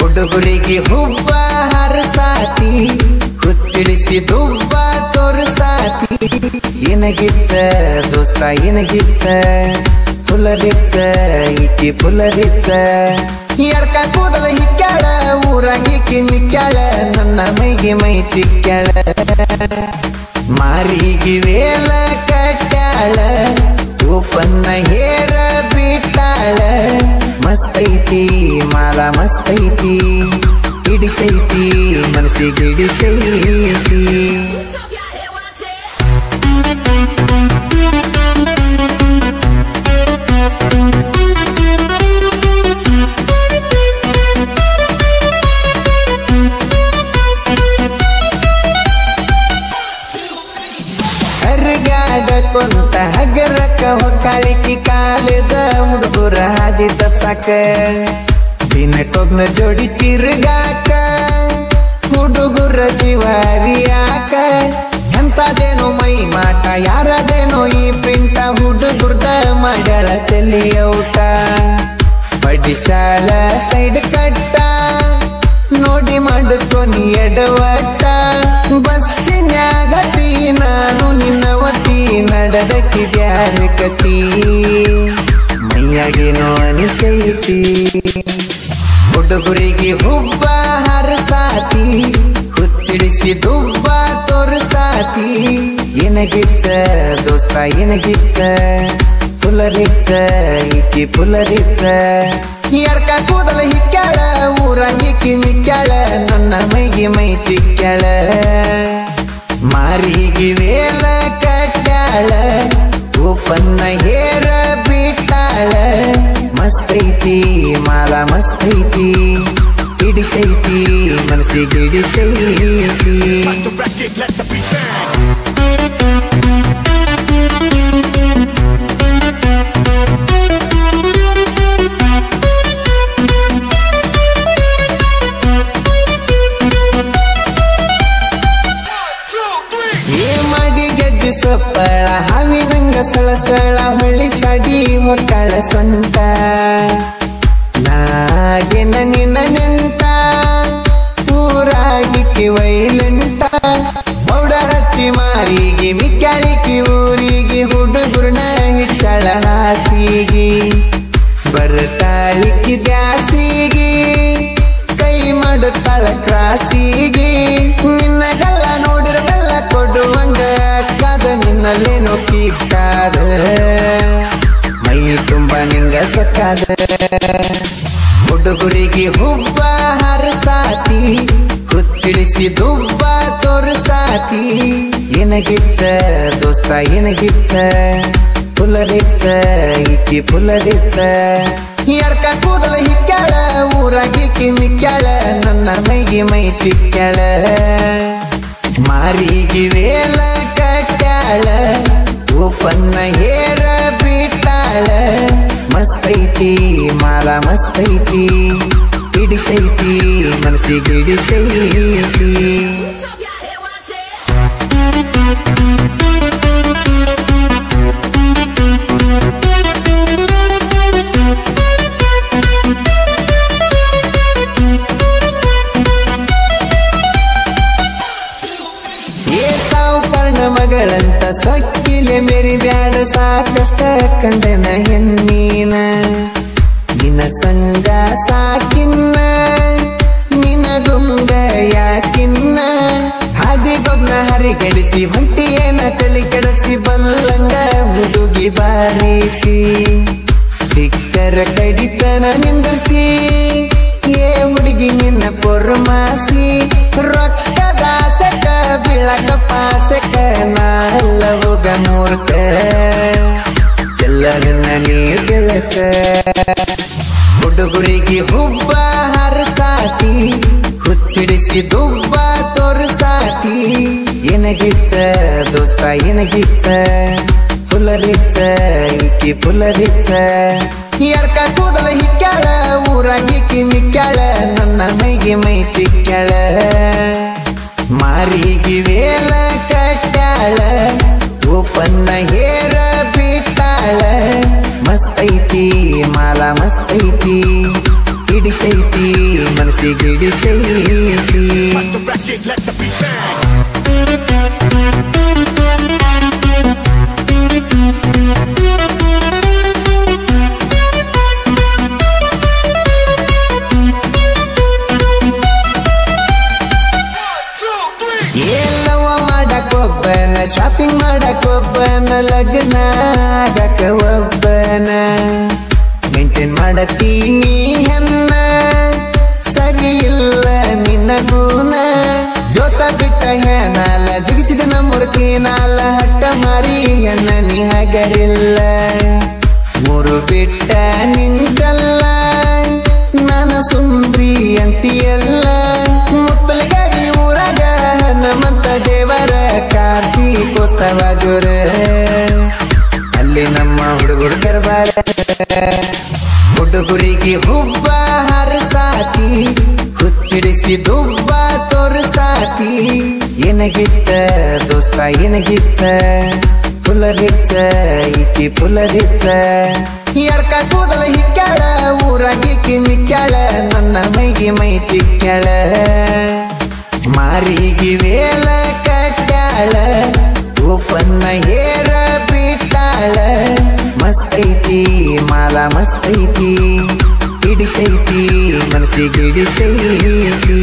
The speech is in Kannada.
ಹುಡುಗರಿಗೆ ಹುಬ್ಬ ಹರಸಾತಿ, ಹುಚ್ಚಿಳಿಸಿ ದುಬ್ಬ ತೋರಿಸಾತಿ. ಏನಗಿಚ್ಚ ದೋಸ್ತ ಏನಗಿಚ್ಚ ಪುಲರಿಚ್ಚ ಇಕ್ಕಿ ಪುಲರಿಚ್ಚ. ಎಡ್ಕ ಕೂದಲ ಹಿಕ್ಕಳ ಊರಾಗಿಕ್ಕಿ ನಿಕ್ಕ್ಯಾಳ ನನ್ನ ಮೈಗೆ ಮೈ ತಿಕ್ಕಳ ಮಾರಿಗೆ ವೇಲ ಕಟ್ಟಾಳ ಉಪನ್ನ ಹೇರ ಬಿಟ್ಟಾಳ ಮಸ್ತೈತಿ ಮಾಲ ಐತಿ ಇಡಿಸೈತಿ ಮನಸ್ಸಿಗೆ ಇಡಿಸೈತಿ ಹಾದಿ ದಿನ ಕೊಗ್ನ ಜೋಡಿ ತಿರುಗಾಕ. ಹುಡುಗರ ಜೀವರಿಯಾಕ ಎಂತದೇನೋ ಮೈ ಮಾಟ, ಯಾರದೇನೋ ಈ ಪ್ರಿಂಟ ಹುಡುಗುರ್ದ ಮಗಳ ತಲಿ ಊಟ ಬಡಿಶಾಲ ಸೈಡ್ ಕಟ್ಟ. ನೋಡಿ ಮಾಡ್ಕೊನಿ ಎಡವಟ್ಟ. ಬಸ್ಸಿನಾಗತಿ ನಾನು ನಿನ್ನವತಿ ನಡೆದಕ್ಕಿ ಬ್ಯಾರ ಕತಿ? ಮೈಯಾಗೇನೋ ಸೈತಿ ಹುಡುಗರಿಗೆ ಹುಬ್ಬ ಹರಸಾತಿ, ಹುಚ್ಚಿಡಿಸಿ ದುಬ್ಬ ತೋರ್ಸಾತಿ. ಏನಗಿಚ್ಚ ದೋಸ್ತ ಏನಗಿಚ್ಚ ಪುಲರಿಚ್ಚ ಇಕ್ಕಿ ಪುಲರಿಚ್ಚ. ಎಡ್ಕ ಕೂದಲ ಹಿಕ್ಕ್ಯಾಳ ಊರಾಗಿಕ್ಕಿ ನಿಕ್ಕ್ಯಾಳ ನನ್ನ ಮೈಗೆ ಮೈ ತಿಕ್ಕ್ಯಾಳ ಮಾರಿಗಿ ವೇಲ ಕಟ್ಟಾಳ ಉಪನ್ನ ಹೇರ ಬಿಟ್ಟಾಳ ಮಸ್ತೈತಿ ಮಾಲ ಮಸ್ತೈತಿ. ಇಡಿಸೈತಿ ಮನಸ್ಸಿಗೆ ಇಡಿಸೈತಿ ಸಳ ಸಳ ಹೊಳ್ಳಿ ಸಡಿ ಮಕ್ಕಳ ಸ್ವಂತ. ನಾಗಿನ ನಿನ್ನ ನಿಂತ ಊರಾಗಿಕ್ಕಿ ವೈಲಂತ ಮೌಡರಚ್ಚಿ ಮಾರಿಗೆ ಮಿಕ್ಕಾಳಿಕಿ ಊರಿಗೆ, ಹುಡುಗುರ್ನ ಹಿಚ್ಚಳ ಹಾಸಿಗೆ. ಬರ್ತಾಳಿಕ್ಕಿ ದ್ಯಾಸಿಗೆ, ಕೈ ಮಾಡುತ್ತಾಳ ಕ್ರಾಸಿಗೆ. ನಿನ್ನಗೆಲ್ಲ ನೋಡಿರ ಬೆಲ್ಲ ಕೊಡುವಂಗ, ಕಾದ ನಿನ್ನಲ್ಲೇನು ಮೈ ತುಂಬ ನಿಂಗ ಸಕ್ಕಾದ ಹುಡುಗರಿಗೆ ಹುಬ್ಬ ಹರಸಾತಿ ಹುಚ್ಚಿಡಿಸಿ ದುಬ್ಬ ತೋರ್ಸಾತಿ. ಏನಗಿಚ್ಚ ದೋಸ್ತ ಏನಗಿಚ್ಚ ಪುಲರಿಚ್ಚ, ಇಕ್ಕಿ ಪುಲರಿಚ್ಚ. ಎಡ್ಕ ಕೂದಲ ಹಿಕ್ಕಳ ಊರಾಗಿಕ್ಕಿ ಮಿಕ್ಕಳ ನನ್ನ ಮೈಗೆ ಮೈ ತಿಕ್ಕಳ ಮಾರಿಗೆ ವೇಲ ಕಟ್ಟಾಳ ಉಪನ್ನ ಹೇರ ಬಿಟ್ಟಾಳ ಮಸ್ತೈತಿ ಮಾಲ ಮಸ್ತೈತಿ ಇಡಿಸೈತಿ ಮನಸ್ಸಿಗೆ ಇಡಿಸೈತಿ ಮಗಳಂತ ಸೊಕ್ಕಿಲೆ ಮೇರಿ ಬ್ಯಾಡ ಸಾಕಷ್ಟ ಕಂದನ ಹೆಣ್ಣೀನ. ನಿನ್ನ ಸಂಗ ಸಾಕಿನ್ನ, ನಿನ್ನ ಗುಂಗ ಯಾಕಿನ್ನ. ಹಾದಿ ಗೊಬ್ಬನ ಹರಿಗಡಿಸಿ ಹೊಂಟಿಯೇನ ತಲೆ ಕೆಡಿಸಿ, ಬಲ್ಲಂಗ ಹುಡುಗಿ ಬಾರಿಸಿ. ಸಿಕ್ಕರ ಕಡಿತನ ನಿಂದಿಸಿ ಏ ಹುಡುಗಿ ನಿನ್ನ ಪೊರ್ಮಾಸಿ. ರೊಕ್ಕದ ಬಿಳಕ ಪಾಸಕ ನಾಲ್ಲ ಮೂರ್ತೆ ಎಲ್ಲರನ್ನ ನೀರ್ ಗೆಳಕ ಹುಡುಗುರಿಗೆ ಹುಬ್ಬ ಹರಸಾತಿ ಹುಚ್ಚಿಡಿಸಿ ದುಬ್ಬ ತೋರಿಸಾತಿ ಏನಗಿಚ್ಚ ದೋಸ್ತ ಏನಗಿಚ್ಚ ಪುಲರಿಚ್ಚ ಇಕ್ಕಿ ಪುಲರಿಚ್ಚ ಎಡ್ಕ ಕೂದಲ ಹಿಕ್ಕ್ಯಾಳ ಊರಾಗಿಕ್ಕಿ ನಿಕ್ಕ್ಯಾಳ ನನ್ನ ಮೈಗೆ ಮೈ ತಿಕ್ಕ್ಯಾಳ ಮಾರಿಗೆ ವೇಲ ಕಟ್ಟಾಳ ಉಪನ್ನ ಹೇರ ಬಿಟ್ಟಾಳ ಮಸ್ತೈತಿ ಮಾಲ ಮಸ್ತೈತಿ ಹಿಡಿಸೈತಿ ಮನಸ್ಸಿಗೆ ಹಿಡಿಸೈತಿ ಒಬ್ಬನ ಶಾಪಿಂಗ್ ಮಾಡಕ್ ಒಬ್ಬನ ಲಗ್ನ ಆಗಕ ಒಬ್ಬನ. ಮೇಂಟೈನ್ ಮಾಡತೀನಿ ಹೆನ್ನ ಸರಿ ಇಲ್ಲ ನಿನ್ನ ಗೂನ ಜೋತ ಬಿಟ್ಟ ಹೆಣಾಲ ಜಿಗಿಸಿದ ನಮ್ಮೂರ್ತಿ ನಾಲ ಹಟ್ಟ ಮಾರಿ ಹೆಣ್ಣ, ನೀ ಹಗರಿಲ್ಲ. ಮೂರು ಬಿಟ್ಟ ನಿಂತಲ್ಲ ನನ್ನ ಸುಂದ್ರಿ ಅಂತಿಯಲ್ಲ. ಜೋರ. ಅಲ್ಲಿ ನಮ್ಮ ಹುಡುಗರು ಕರ್ಬಾರೆ ಹುಡುಗರಿಗೆ ಹುಬ್ಬ ಹರಸಾತಿ, ಹುಚ್ಚಿಡಿಸಿ ದುಬ್ಬ ತೋರ್ಸಾತಿ. ಏನಗಿಚ್ಚ ದೋಸ್ತ ಏನಗಿಚ್ಚ ಪುಲರಿಚ್ಚ ಇಕ್ಕಿ ಪುಲರಿಚ್ಚ ಎಡ್ಕ ಕೂದಲ ಹಿಕ್ಕ್ಯಾಳ ಊರಾಗಿಕ್ಕಿ ನಿಕ್ಕಳ ನನ್ನ ಮೈಗೆ ಮೈ ತಿಕ್ಕಳ ಮಾರಿಗಿ ವೇಲ ಕಟ್ಟಾಳ ಉಪನ್ನ ಹೇರ ಬಿಟ್ಟಾಳ ಮಸ್ತೈತಿ ಮಾಲ ಮಸ್ತೈತಿ ಹಿಡಿಸೈತಿ ಮನಸ್ಸಿಗೆ ಹಿಡಿಸೈತಿ